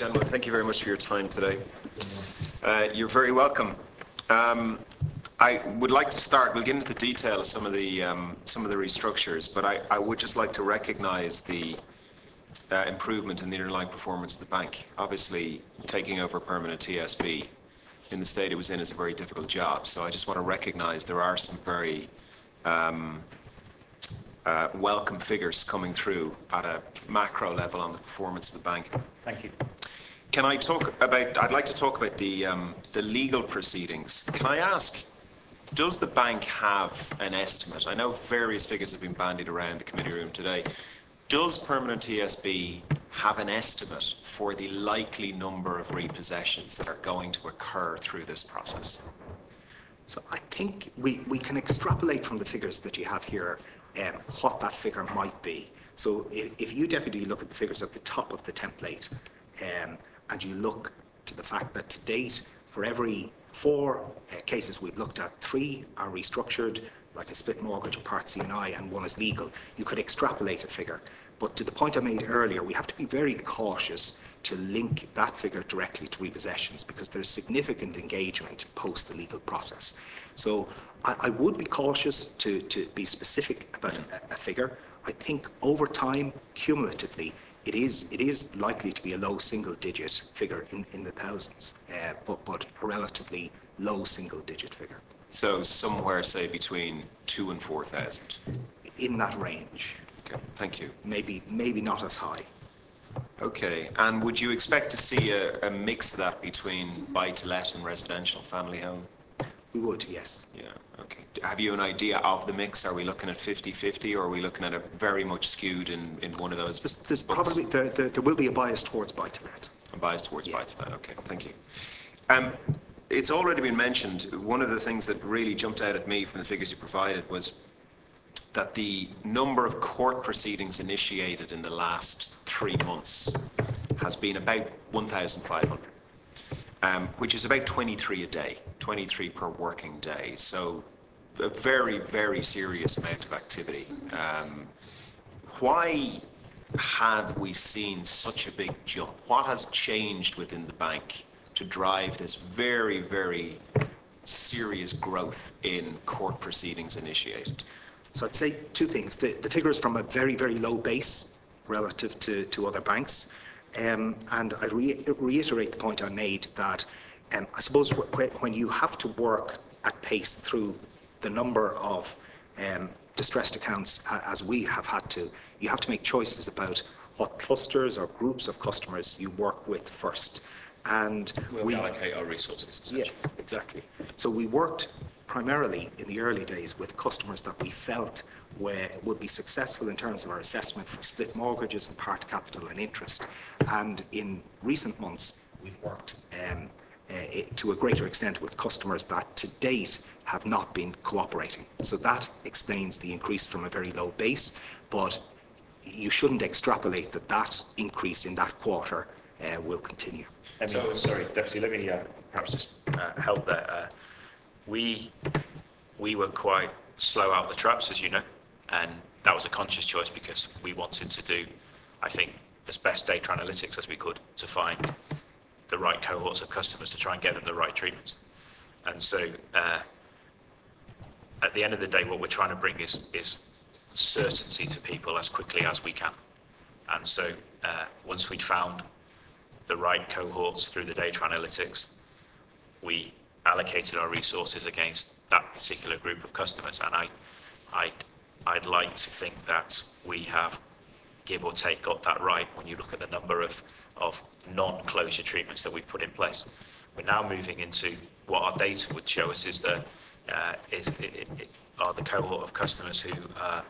Gentlemen, thank you very much for your time today. Uh, you're very welcome. Um, I would like to start. We'll get into the detail of some of the um, some of the restructures, but I, I would just like to recognise the uh, improvement in the underlying performance of the bank. Obviously, taking over permanent TSB in the state it was in is a very difficult job. So I just want to recognise there are some very um, uh, welcome figures coming through at a macro level on the performance of the bank. Thank you. Can I talk about, I'd like to talk about the, um, the legal proceedings. Can I ask, does the bank have an estimate? I know various figures have been bandied around the committee room today. Does Permanent TSB have an estimate for the likely number of repossessions that are going to occur through this process? So I think we, we can extrapolate from the figures that you have here um, what that figure might be. So if, if, you, Deputy, look at the figures at the top of the template um, and you look to the fact that to date, for every four uh, cases we've looked at, three are restructured, like a split mortgage, a part C&I, and one is legal, you could extrapolate a figure. But to the point I made earlier, we have to be very cautious to link that figure directly to repossessions because there's significant engagement post the legal process. So I, I would be cautious to, to be specific about a, a figure. I think over time, cumulatively, it is it is likely to be a low single digit figure in, in the thousands, uh, but but a relatively low single digit figure. So somewhere, say, between two and four thousand. In that range. Okay, thank you. Maybe, maybe not as high. Okay, and would you expect to see a, a mix of that between buy-to-let and residential family home? We would, yes. Yeah. Have you an idea of the mix? Are we looking at 50-50 or are we looking at a very much skewed in, in one of those There's, there's probably, there, there, there, will be a bias towards buy-to-let. A bias towards Yeah. buy-to-let, okay, thank you. Um, it's already been mentioned, one of the things that really jumped out at me from the figures you provided was that the number of court proceedings initiated in the last three months has been about 1,500, um, which is about 23 a day, 23 per working day. So a very, very serious amount of activity. Um, why have we seen such a big jump? What has changed within the bank to drive this very, very serious growth in court proceedings initiated? So I'd say two things. The, the figure is from a very, very low base relative to, to other banks. Um, and I re- reiterate the point I made that um, I suppose wh- wh- when you have to work at pace through the number of um, distressed accounts as we have had to, you have to make choices about what clusters or groups of customers you work with first. And We'll we, allocate our resources. Yes, exactly. So we worked primarily in the early days with customers that we felt were, would be successful in terms of our assessment for split mortgages and part capital and interest. And in recent months, we've worked um, uh, to a greater extent with customers that to date have not been cooperating. So that explains the increase from a very low base, but you shouldn't extrapolate that that increase in that quarter uh, will continue. I mean, sorry, Deputy, let me uh, perhaps just uh, help there. Uh, we, we were quite slow out the traps, as you know, and that was a conscious choice because we wanted to do, I think, as best data analytics as we could to find the right cohorts of customers to try and get them the right treatment. And so, uh, at the end of the day, what we're trying to bring is, is certainty to people as quickly as we can. And so, uh, once we'd found the right cohorts through the data analytics, we allocated our resources against that particular group of customers. And I, I, I'd like to think that we have, give or take, got that right when you look at the number of, of non-closure treatments that we've put in place. We're now moving into what our data would show us is the, uh, is, it, it, are the cohort of customers who uh,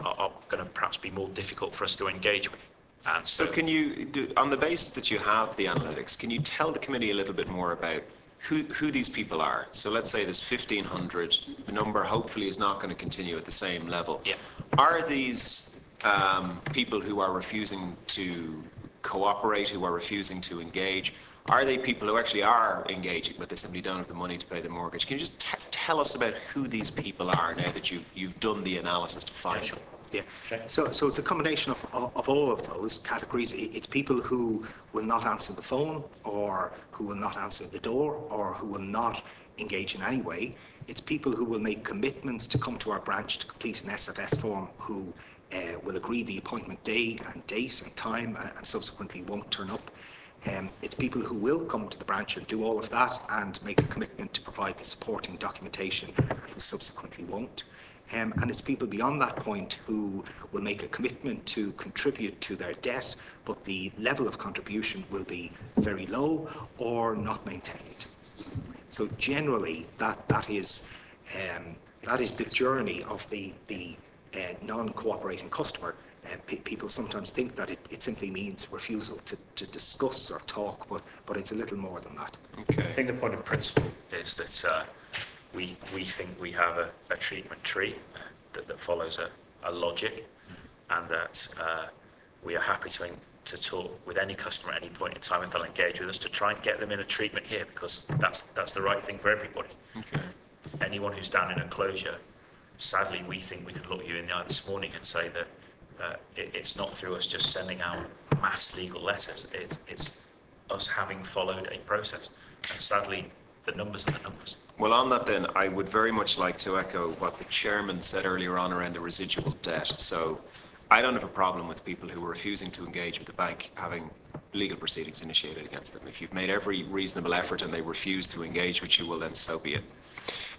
are, are going to perhaps be more difficult for us to engage with. And So can you, do- on the basis that you have the analytics, can you tell the committee a little bit more about who, who these people are? So let's say there's 1,500, the number hopefully is not going to continue at the same level. Yeah. Are these um, people who are refusing to cooperate, who are refusing to engage, are they people who actually are engaging but they simply don't have the money to pay the mortgage? Can you just t- tell us about who these people are now that you've, you've done the analysis to find them? Yeah. So, so it's a combination of, of, of all of those categories. It's people who will not answer the phone, or who will not answer the door, or who will not engage in any way. It's people who will make commitments to come to our branch to complete an SFS form, who uh, will agree the appointment day and date and time, uh, and subsequently won't turn up. Um, it's people who will come to the branch and do all of that and make a commitment to provide the supporting documentation who subsequently won't. Um, and it's people beyond that point who will make a commitment to contribute to their debt, but the level of contribution will be very low or not maintained. So generally, that, that, is, um, that is the journey of the, the non-cooperating customer. Uh, pe- people sometimes think that it, it simply means refusal to, to discuss or talk, but, but it's a little more than that. I think the point of principle is that uh, we, we think we have a, a treatment tree uh, that, that follows a, a logic and that uh, we are happy to, en- to talk with any customer at any point in time if they'll engage with us to try and get them in a treatment here because that's, that's the right thing for everybody. Okay. Anyone who's down in a closure, sadly, we think we could look you in the eye this morning and say that uh, it, it's not through us just sending out mass legal letters. It's, it's us having followed a process. And sadly, the numbers are the numbers. Well, on that then, I would very much like to echo what the chairman said earlier on around the residual debt. So I don't have a problem with people who are refusing to engage with the bank having legal proceedings initiated against them. If you've made every reasonable effort and they refuse to engage with you, well then so be it.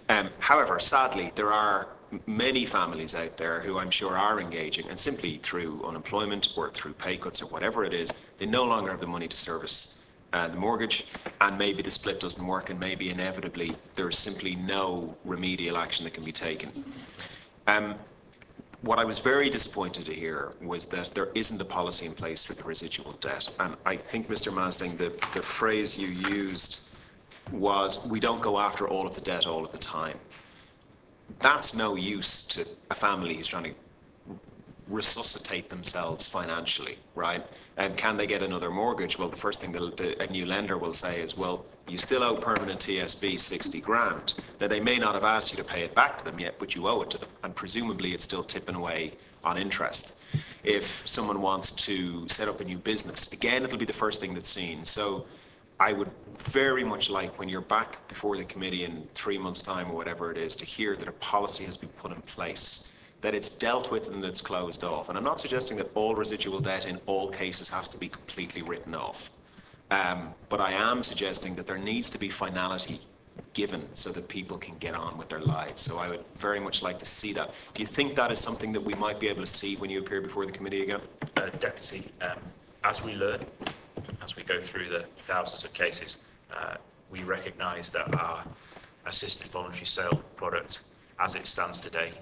Um, however, sadly, there are many families out there who I'm sure are engaging and simply through unemployment or through pay cuts or whatever it is, they no longer have the money to service uh, the mortgage and maybe the split doesn't work and maybe inevitably there's simply no remedial action that can be taken. Um, what I was very disappointed to hear was that there isn't a policy in place for the residual debt. And I think, Mr. Masding, the, the phrase you used was, we don't go after all of the debt all of the time. That's no use to a family who's trying to resuscitate themselves financially, right? And can they get another mortgage? Well, the first thing the, the, a new lender will say is, well, you still owe permanent TSB 60 grand. Now, they may not have asked you to pay it back to them yet, but you owe it to them, and presumably it's still tipping away on interest. If someone wants to set up a new business, again, it'll be the first thing that's seen. So I would very much like when you're back before the committee in three months' time or whatever it is, to hear that a policy has been put in place that it's dealt with and that it's closed off. And I'm not suggesting that all residual debt in all cases has to be completely written off. Um, but I am suggesting that there needs to be finality given so that people can get on with their lives. So I would very much like to see that. Do you think that is something that we might be able to see when you appear before the committee again? uh, Deputy, um, as we learn, as we go through the thousands of cases, uh, we recognise that our assisted voluntary sale product, as it stands today,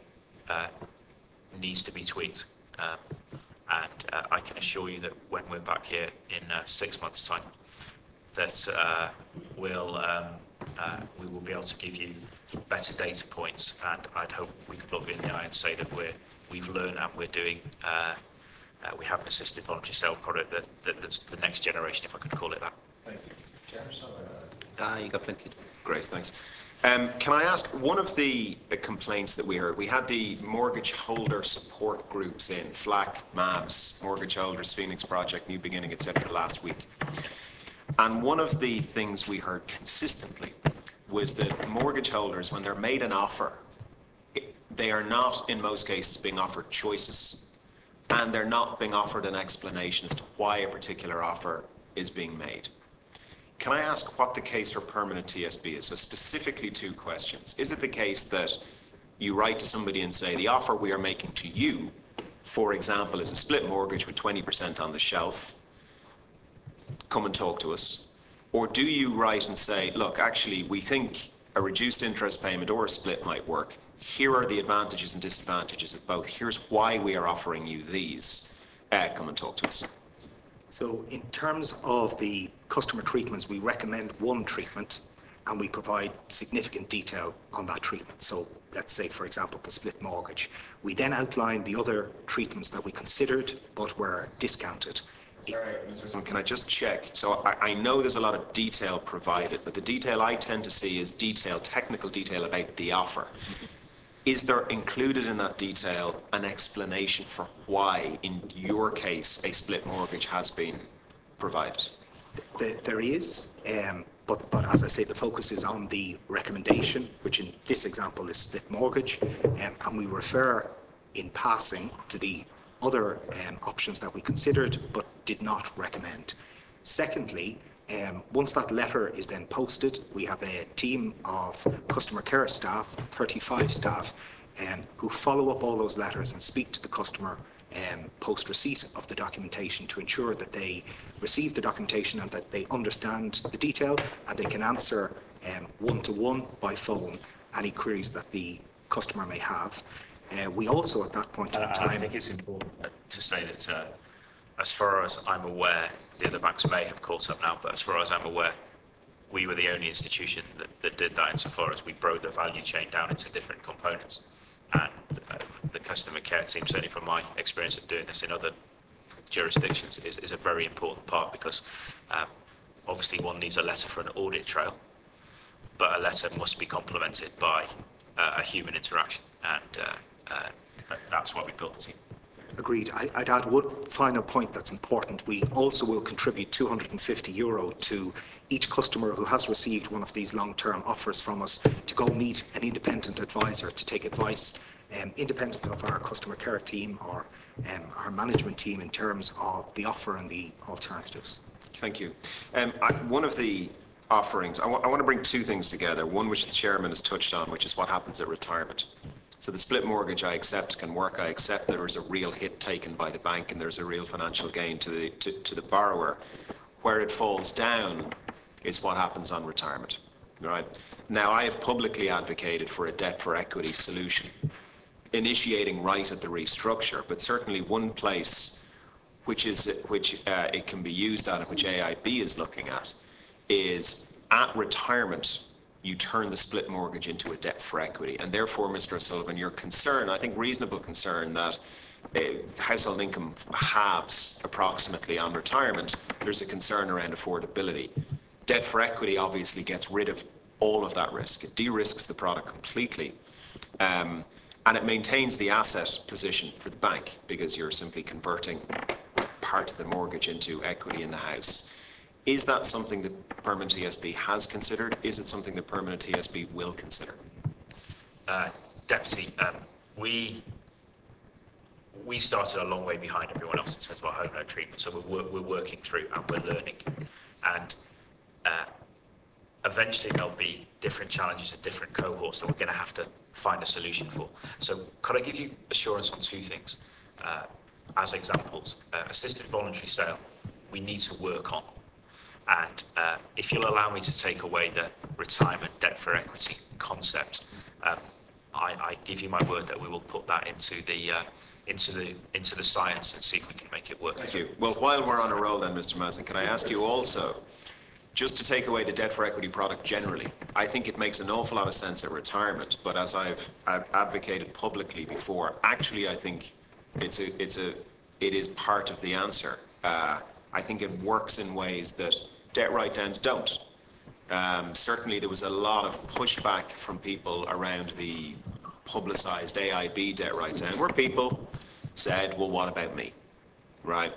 uh, needs to be tweaked. Um, and uh, I can assure you that when we're back here in uh, six months' time, that uh, we'll, um, we will be able to give you better data points, and I'd hope we could look in the eye and say that we're, we've learned and we're doing, uh, uh, we have an assisted voluntary sale product that, that, that's the next generation, if I could call it that. Ah, you got plenty. Great, thanks. Um, Can I ask, one of the uh, complaints that we heard, we had the mortgage holder support groups in, FLAC, MABS, Mortgage Holders, Phoenix Project, New Beginning, etc., last week. And one of the things we heard consistently was that mortgage holders, when they're made an offer, it- they are not, in most cases, being offered choices, and they're not being offered an explanation as to why a particular offer is being made. Can I ask what the case for permanent TSB is? So specifically two questions. Is it the case that you write to somebody and say, the offer we are making to you, for example, is a split mortgage with 20% on the shelf, come and talk to us? Or do you write and say, look, actually, we think a reduced interest payment or a split might work. Here are the advantages and disadvantages of both. Here's why we are offering you these. Uh, come and talk to us. So in terms of the customer treatments, we recommend one treatment and we provide significant detail on that treatment. So let's say, for example, the split mortgage. We then outline the other treatments that we considered but were discounted. Sorry, Mr. Can I just check? So I, I know there's a lot of detail provided, but the detail I tend to see is detail, technical detail about the offer. Is there included in that detail an explanation for why, in your case, a split mortgage has been provided? There there is, um, but, but as I say, the focus is on the recommendation, which in this example is split mortgage, um, and we refer in passing to the other um, options that we considered but did not recommend. Secondly, um, once that letter is then posted, we have a team of customer care staff, 35 staff, um, who follow up all those letters and speak to the customer um, post receipt of the documentation to ensure that they receive the documentation and that they understand the detail and they can answer one to one by phone any queries that the customer may have. Uh, we also, at that point in time, I think it's important to say that, uh, as far as I'm aware, the other banks may have caught up now, but as far as I'm aware, we were the only institution that, that did that insofar as we broke the value chain down into different components. And uh, the customer care team, certainly from my experience of doing this in other jurisdictions, is, is a very important part because um, obviously one needs a letter for an audit trail, but a letter must be complemented by uh, a human interaction. And uh, uh, that's why we built the team. Agreed. I- I'd add one final point that's important. We also will contribute 250 euro to each customer who has received one of these long-term offers from us to go meet an independent advisor to take advice, um, independent of our customer care team or um, our management team in terms of the offer and the alternatives. Thank you. Um, I, one of the offerings, I want to bring two things together. One which the chairman has touched on, which is what happens at retirement. So the split mortgage I accept can work. I accept there is a real hit taken by the bank and there's a real financial gain to the, to, to the borrower. Where it falls down is what happens on retirement. Right? Now, I have publicly advocated for a debt for equity solution, initiating right at the restructure, but certainly one place which is which uh, it can be used at and which AIB is looking at is at retirement you turn the split mortgage into a debt for equity. And therefore Mr. O'Sullivan your concern I think reasonable concern that uh, household income halves approximately on retirement there's a concern around affordability. Debt for equity obviously gets rid of all of that risk. It de-risks the product completely um, and it maintains the asset position for the bank because you're simply converting part of the mortgage into equity in the house. Is that something that Permanent TSB has considered? Is it something that Permanent TSB will consider? Uh, Deputy, um, we we started a long way behind everyone else in terms of our home loan treatment, so we're, we're working through and we're learning. And uh, eventually there'll be different challenges and different cohorts that we're going to have to find a solution for. So could I give you assurance on two things uh, as examples? Uh, assisted voluntary sale, we need to work on. And uh, if you'll allow me to take away the retirement debt for equity concept, um, I, I give you my word that we will put that into the uh, into the into the science and see if we can make it work. Thank you. Well, while we're on a roll then, Mr. Masding, can I ask you also, just to take away the debt for equity product generally, I think it makes an awful lot of sense at retirement, but as I've, I've advocated publicly before, actually I think it's a, it's a, it is part of the answer. Uh, I think it works in ways that debt write-downs don't. Um, certainly there was a lot of pushback from people around the publicised AIB debt write-down, where people said, well, what about me? Right.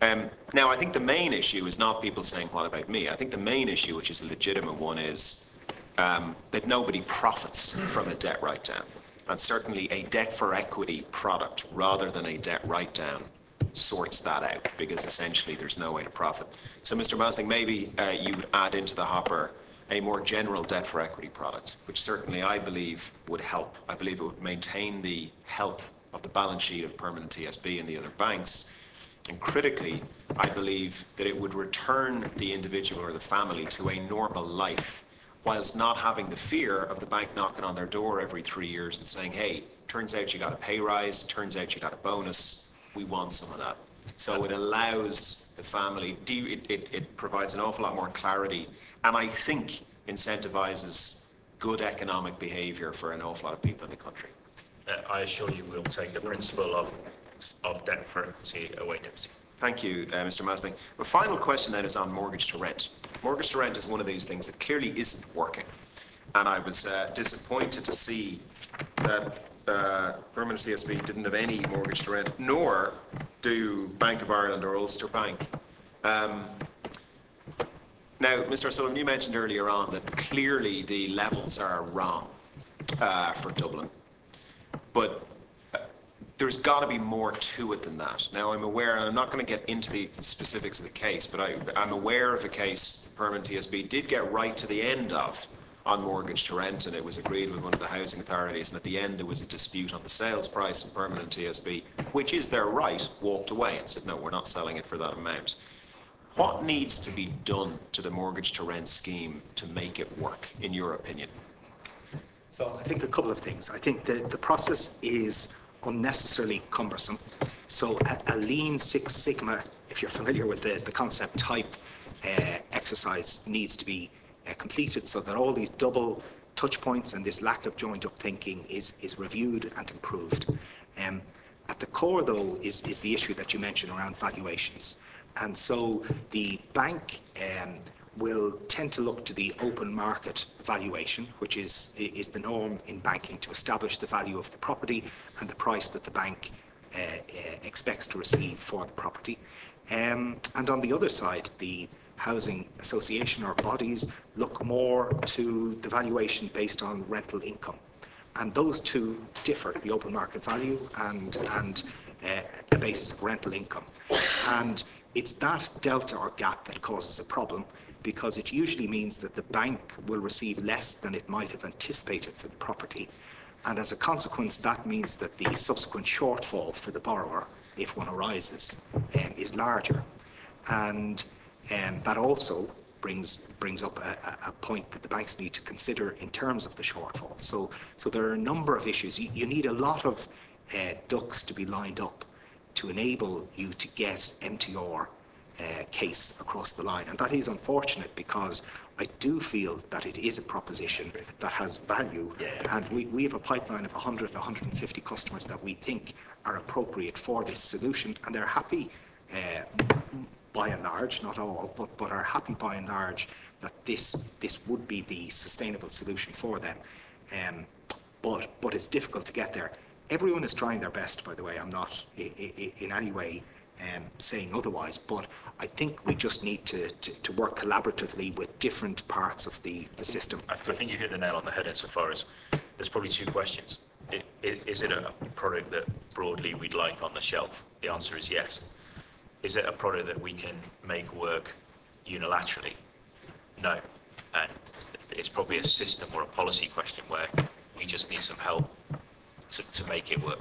Um, now, I think the main issue is not people saying, what about me? I think the main issue, which is a legitimate one, is um, that nobody profits from a debt write-down. And certainly a debt for equity product rather than a debt write-down sorts that out because essentially there's no way to profit. So, Mr. Masding, maybe uh, you would add into the hopper a more general debt for equity product, which certainly I believe would help. I believe it would maintain the health of the balance sheet of Permanent TSB and the other banks. And critically, I believe that it would return the individual or the family to a normal life whilst not having the fear of the bank knocking on their door every three years and saying, hey, turns out you got a pay rise, turns out you got a bonus, we want some of that. So it allows the family, it, it, it provides an awful lot more clarity, and I think incentivizes good economic behavior for an awful lot of people in the country. Uh, I assure you we'll take the principle of of debt for equity away, Deputy. Thank you, uh, Mr. Masding. The final question then is on mortgage to rent. Mortgage to rent is one of these things that clearly isn't working. And I was uh, disappointed to see that uh, Permanent TSB didn't have any mortgage to rent, nor do Bank of Ireland or Ulster Bank. Um, Now, Mr. O'Sullivan, you mentioned earlier on that clearly the levels are wrong uh, for Dublin, but uh, there's got to be more to it than that. Now, I'm aware, and I'm not going to get into the specifics of the case, but I, I'm aware of a case Permanent TSB did get right to the end of on mortgage to rent, and it was agreed with one of the housing authorities, and at the end there was a dispute on the sales price, and Permanent TSB, which is their right, walked away and said, no, we're not selling it for that amount. What needs to be done to the mortgage to rent scheme to make it work, in your opinion? So I think a couple of things. I think the, the process is unnecessarily cumbersome. So a, a lean Six Sigma, if you're familiar with the, the concept type uh, exercise, needs to be uh, completed so that all these double touch points and this lack of joined up thinking is, is reviewed and improved. Um, at the core, though, is, is the issue that you mentioned around valuations. And so the bank um, will tend to look to the open market valuation, which is, is the norm in banking to establish the value of the property and the price that the bank uh, uh, expects to receive for the property. Um, and on the other side, the housing association or bodies look more to the valuation based on rental income. And those two differ, the open market value and, and uh, a basis of rental income. And it's that delta or gap that causes a problem because it usually means that the bank will receive less than it might have anticipated for the property. And as a consequence, that means that the subsequent shortfall for the borrower, if one arises, um, is larger. And um, that also brings brings up a, a, point that the banks need to consider in terms of the shortfall. So, so there are a number of issues. You, you need a lot of uh, ducks to be lined up to enable you to get MTR uh, case across the line. And that is unfortunate because I do feel that it is a proposition that has value. And we, we have a pipeline of 100, 150 customers that we think are appropriate for this solution. And they're happy, uh, by and large, not all, but, but are happy by and large that this, this would be the sustainable solution for them. Um, but, but it's difficult to get there. Everyone is trying their best, by the way. I'm not in any way um, saying otherwise, but I think we just need to, to, to work collaboratively with different parts of the, the system. I, I think you hit the nail on the head insofar as there's probably two questions. I- i- Is it a product that broadly we'd like on the shelf? The answer is yes. Is it a product that we can make work unilaterally? No. And it's probably a system or a policy question where we just need some help to, to make it work.